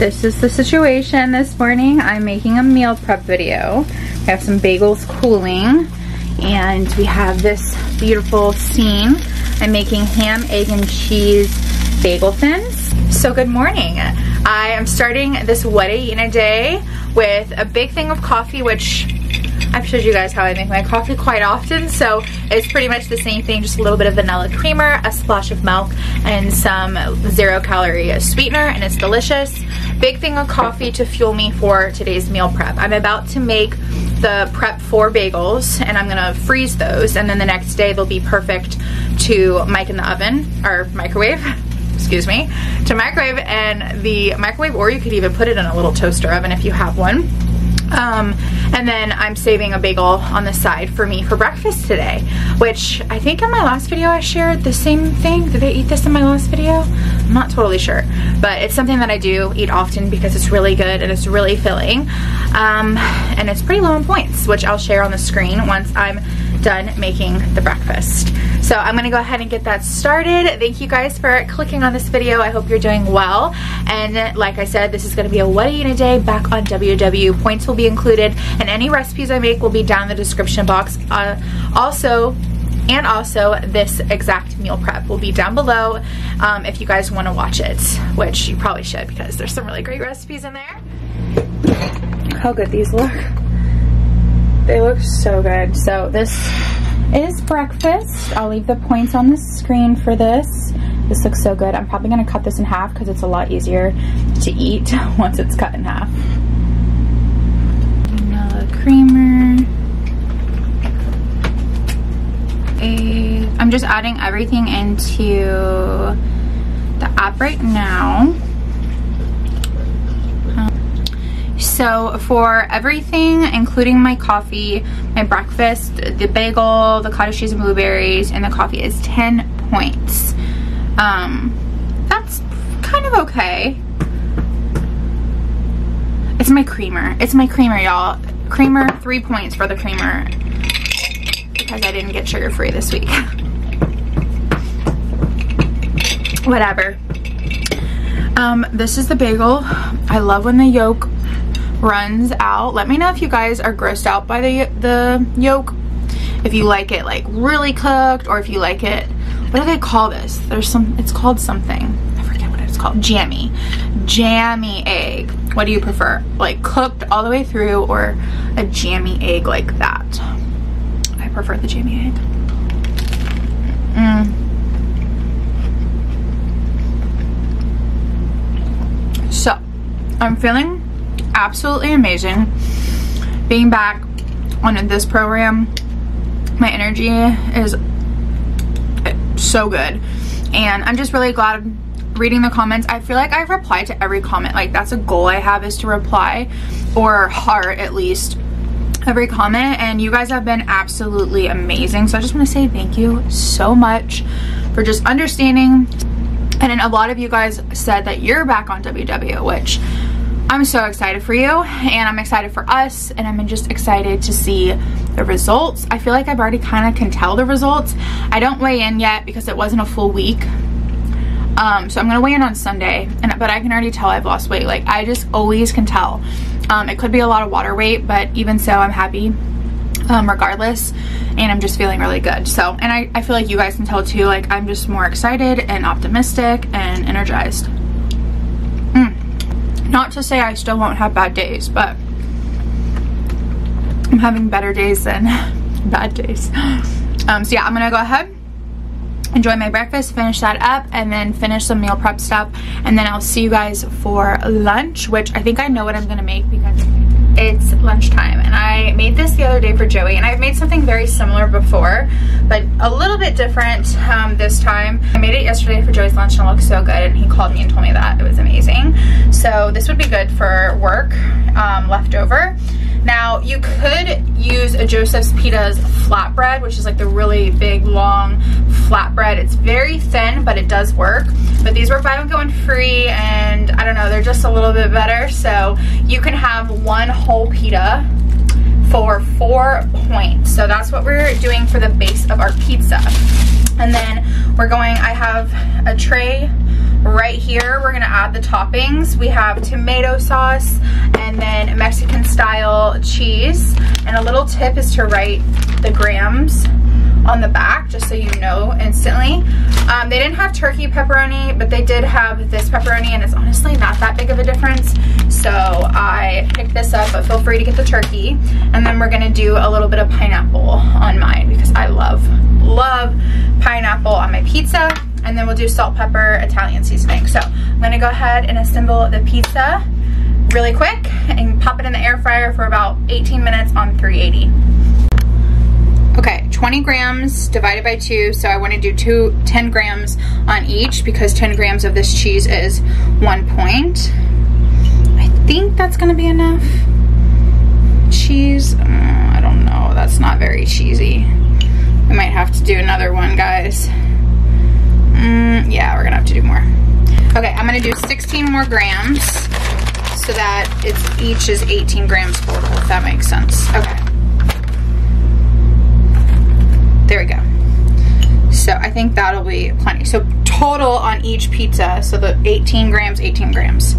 this is the situation this morning. I'm making a meal prep video. We have some bagels cooling and we have this beautiful scene. I'm making ham, egg, and cheese bagel thins. So good morning. I am starting this eat in a day with a big thing of coffee, which I've showed you guys how I make my coffee quite often, so it's pretty much the same thing, just a little bit of vanilla creamer, a splash of milk, and some zero calorie sweetener, and it's delicious. Big thing of coffee to fuel me for today's meal prep. I'm about to make the prep for bagels, and I'm gonna freeze those, and then the next day they'll be perfect to mic in the oven, or microwave excuse me, to microwave and the microwave, or you could even put it in a little toaster oven if you have one. Um, and then I'm saving a bagel on the side for me for breakfast today, which I think in my last video I shared the same thing. Did I eat this in my last video? I'm not totally sure, but it's something that I do eat often because it's really good and it's really filling. Um, and it's pretty low in points, which I'll share on the screen once I'm done making the breakfast. So I'm gonna go ahead and get that started. Thank you guys for clicking on this video. I hope you're doing well. And like I said, this is gonna be a what in a day back on WW. Points will be included and any recipes I make will be down in the description box. Uh, also, and also this exact meal prep will be down below um, if you guys want to watch it, which you probably should because there's some really great recipes in there. How good these look. They look so good. So this is breakfast. I'll leave the points on the screen for this. This looks so good. I'm probably to cut this in half because it's a lot easier to eat once it's cut in half. Vanilla creamer. Egg. I'm just adding everything into the app right now. So for everything, including my coffee, my breakfast, the bagel, the cottage cheese and blueberries, and the coffee is 10 points. Um, that's kind of okay. It's my creamer. It's my creamer, y'all. Creamer, three points for the creamer because I didn't get sugar-free this week. Whatever. Um, this is the bagel. I love when the yolk runs out. Let me know if you guys are grossed out by the, the yolk. If you like it like really cooked or if you like it, what do they call this? There's some, it's called something. I forget what it's called. Jammy. Jammy egg. What do you prefer? Like cooked all the way through or a jammy egg like that? I prefer the jammy egg. Mm. So, I'm feeling absolutely amazing. Being back on this program, my energy is so good. And I'm just really glad reading the comments. I feel like I've replied to every comment. Like that's a goal I have is to reply or heart at least every comment and you guys have been absolutely amazing. So I just want to say thank you so much for just understanding. And then a lot of you guys said that you're back on WW, which I'm so excited for you and I'm excited for us and I'm just excited to see the results. I feel like I've already kind of can tell the results. I don't weigh in yet because it wasn't a full week. Um, so I'm gonna weigh in on Sunday, and but I can already tell I've lost weight. Like I just always can tell. Um, it could be a lot of water weight, but even so, I'm happy um, regardless, and I'm just feeling really good. So, and I, I feel like you guys can tell too. Like I'm just more excited and optimistic and energized. Not to say I still won't have bad days, but I'm having better days than bad days. Um, so yeah, I'm gonna go ahead, enjoy my breakfast, finish that up, and then finish some meal prep stuff. And then I'll see you guys for lunch, which I think I know what I'm gonna make because it's lunchtime and I made this the other day for Joey and I've made something very similar before but a little bit different um, this time. I made it yesterday for Joey's lunch and it looked so good and he called me and told me that it was amazing. So this would be good for work um, leftover. Now you could use a Joseph's Pitas flatbread, which is like the really big long flatbread. It's very thin, but it does work. But these were buy one, get one free, and I don't know, they're just a little bit better. So you can have one whole pita for four points. So that's what we're doing for the base of our pizza. And then we're going, I have a tray right here, we're gonna add the toppings. We have tomato sauce and then Mexican style cheese. And a little tip is to write the grams on the back just so you know instantly. Um, they didn't have turkey pepperoni, but they did have this pepperoni and it's honestly not that big of a difference. So I picked this up, but feel free to get the turkey. And then we're gonna do a little bit of pineapple on mine because I love, love pineapple on my pizza. And then we'll do salt, pepper, Italian seasoning. So I'm gonna go ahead and assemble the pizza really quick and pop it in the air fryer for about 18 minutes on 380. Okay, 20 grams divided by two, so I want to do two, 10 grams on each because 10 grams of this cheese is one point. I think that's gonna be enough. Cheese, uh, I don't know, that's not very cheesy. We might have to do another one, guys. Mm, yeah, we're gonna have to do more. Okay, I'm gonna do 16 more grams so that it's each is 18 grams total, if that makes sense. Okay. There we go. So I think that'll be plenty. So total on each pizza, so the 18 grams, 18 grams.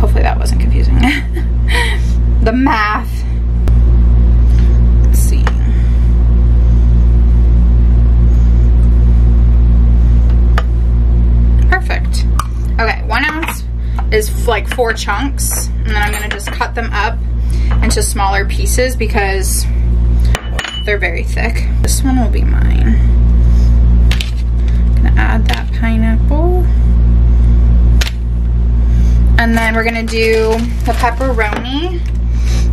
Hopefully that wasn't confusing. the math. Let's see. Perfect. Okay, one ounce is like four chunks. And then I'm gonna just cut them up into smaller pieces because they're very thick. This one will be mine. Gonna add that pineapple. And then we're gonna do the pepperoni.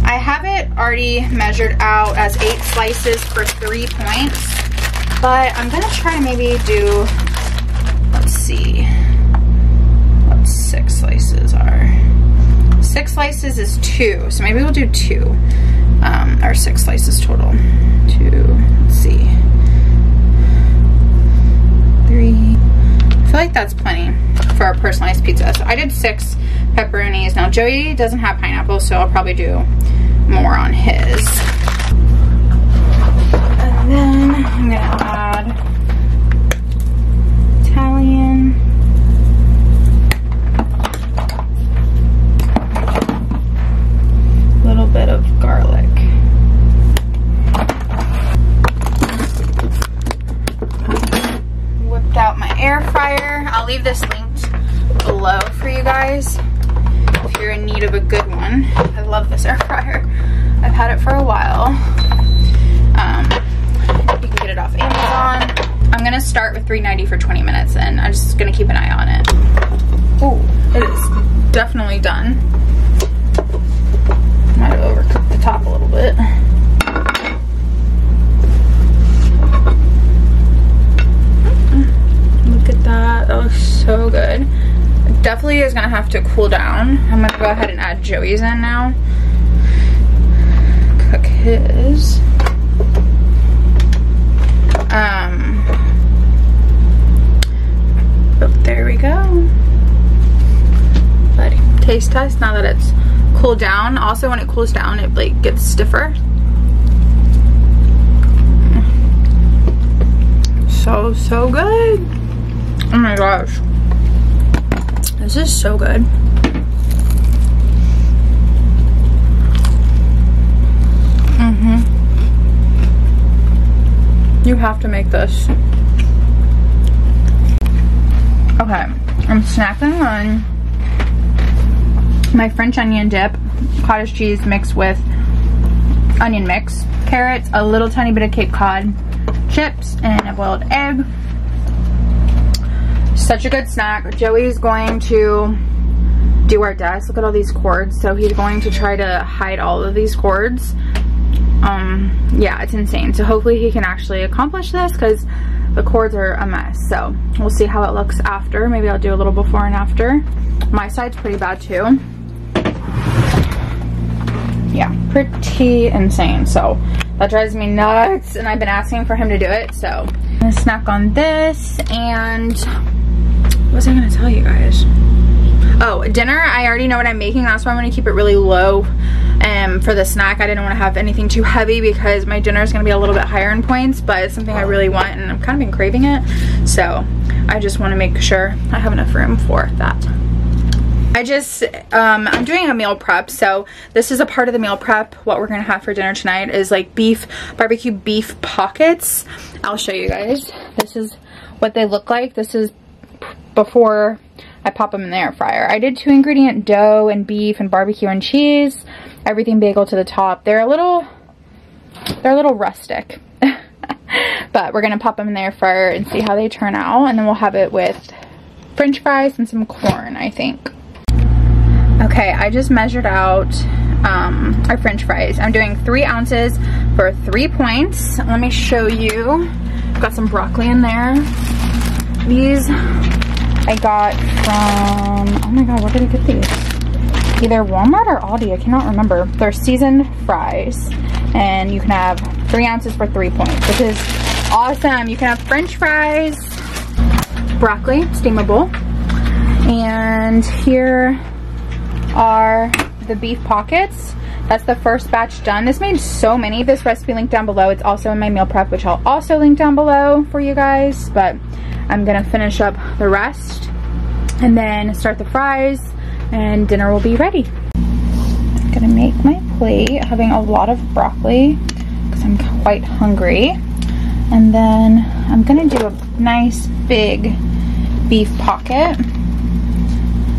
I have it already measured out as eight slices for three points, but I'm gonna try maybe do, let's see, what six slices are. Six slices is two, so maybe we'll do two, um, six slices total. Two, let's see, three. I feel like that's plenty for a personalized pizza. So I did six pepperonis. Now Joey doesn't have pineapple, so I'll probably do more on his. And then I'm gonna add Italian. A little bit of garlic. Whipped out my air fryer. I'll leave this linked below for you guys if you're in need of a good one. I love this air fryer. I've had it for a while. Um, you can get it off Amazon. I'm gonna start with 390 for 20 minutes and I'm just gonna keep an eye on it. Oh, it is definitely done. Might have overcooked the top a little bit. Look at that, that looks so good. It definitely is gonna have to cool down. I'm gonna go ahead and add Joey's in now. Cook his. Um, oh, there we go. Buddy, taste test now that it's cooled down. Also, when it cools down, it like gets stiffer. So, so good. Oh my gosh. This is so good. Mm-hmm. You have to make this. Okay, I'm snacking on my French onion dip, cottage cheese mixed with onion mix, carrots, a little tiny bit of Cape Cod, chips, and a boiled egg. Such a good snack. Joey's going to do our desk. Look at all these cords. So he's going to try to hide all of these cords. Um, yeah, it's insane. So hopefully he can actually accomplish this because the cords are a mess. So we'll see how it looks after. Maybe I'll do a little before and after. My side's pretty bad too. Yeah, pretty insane. So that drives me nuts and I've been asking for him to do it. So I'm gonna snack on this and what was I gonna tell you guys? Oh, dinner, I already know what I'm making. That's why I'm gonna keep it really low um, for the snack. I didn't wanna have anything too heavy because my dinner is gonna be a little bit higher in points, but it's something I really want and I've kind of been craving it. So I just want to make sure I have enough room for that. I just, um, I'm doing a meal prep, so this is a part of the meal prep. What we're gonna have for dinner tonight is like beef, barbecue beef pockets. I'll show you guys. This is what they look like. This is before I pop them in the air fryer. I did two ingredient dough and beef and barbecue and cheese. Everything bagel to the top. They're a little, they're a little rustic. but we're gonna pop them in the air fryer and see how they turn out. And then we'll have it with french fries and some corn, I think. Okay, I just measured out um, our french fries. I'm doing three ounces for three points. Let me show you. I've got some broccoli in there. These I got from, oh my god, where did I get these? Either Walmart or Aldi, I cannot remember. They're seasoned fries. And you can have three ounces for three points, which is awesome. You can have french fries, broccoli, steamable. And here are the beef pockets. That's the first batch done. This made so many. This recipe link down below. It's also in my meal prep, which I'll also link down below for you guys. But I'm gonna finish up the rest and then start the fries and dinner will be ready. I'm gonna make my plate, having a lot of broccoli because I'm quite hungry. And then I'm gonna do a nice big beef pocket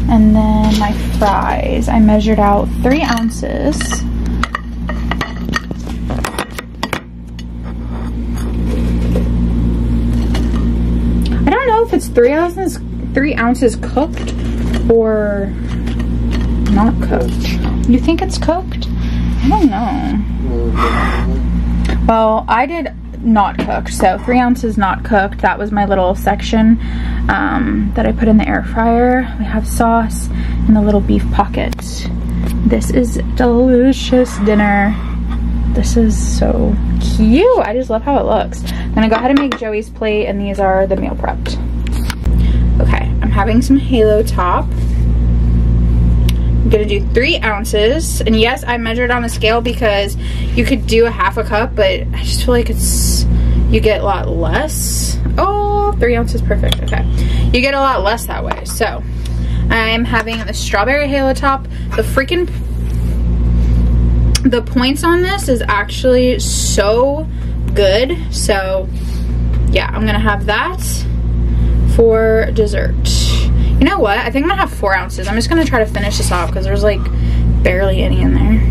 and then my fries, I measured out three ounces. I don't know if it's three ounces, three ounces cooked or not cooked. You think it's cooked? I don't know. Well, I did not cooked. So three ounces not cooked. That was my little section um, that I put in the air fryer. We have sauce and the little beef pockets. This is delicious dinner. This is so cute. I just love how it looks. I'm gonna go ahead and make Joey's plate and these are the meal prepped. Having some Halo Top. I'm gonna do three ounces. And yes, I measured on the scale because you could do a half a cup, but I just feel like it's, you get a lot less. Oh, three ounces, perfect, okay. You get a lot less that way, so. I'm having the strawberry halo top. The freaking, the points on this is actually so good. So yeah, I'm gonna have that for dessert. You know what? I think I'm gonna have four ounces. I'm just gonna try to finish this off because there's like barely any in there.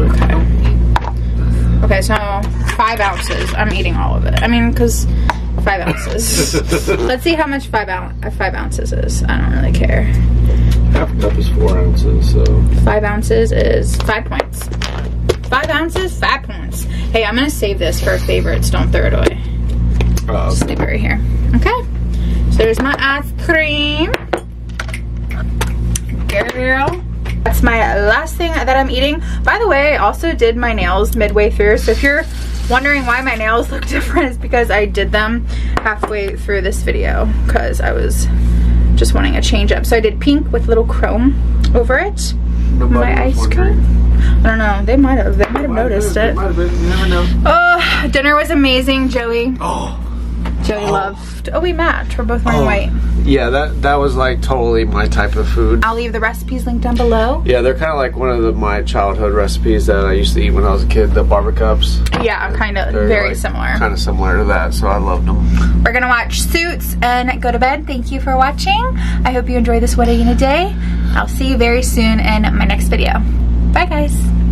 Okay. Okay, so five ounces. I'm eating all of it. I mean, because five ounces. Let's see how much five, ounce, five ounces is. I don't really care. Half a cup is four ounces, so. Five ounces is five points. Five ounces, five points. Hey, I'm gonna save this for favorites. Don't throw it away. Uh, Just leave it right here. Okay. So there's my ice cream. Girl. That's my last thing that I'm eating. By the way, I also did my nails midway through. So if you're wondering why my nails look different, it's because I did them halfway through this video because I was just wanting a change up. So I did pink with little chrome over it. Nobody my ice cream. I don't know. They might have. They might have noticed it. Might have been. You never know. Oh, dinner was amazing, Joey. Oh. Joey oh. loved. Oh, we matched. We're both wearing oh. white. Yeah, that that was like totally my type of food. I'll leave the recipes linked down below. Yeah, they're kind of like one of the, my childhood recipes that I used to eat when I was a kid. The barbecups. Yeah, kind of very like, similar. Kind of similar to that, so I loved them. We're gonna watch Suits and go to bed. Thank you for watching. I hope you enjoy this wedding in a day. I'll see you very soon in my next video. Bye, guys.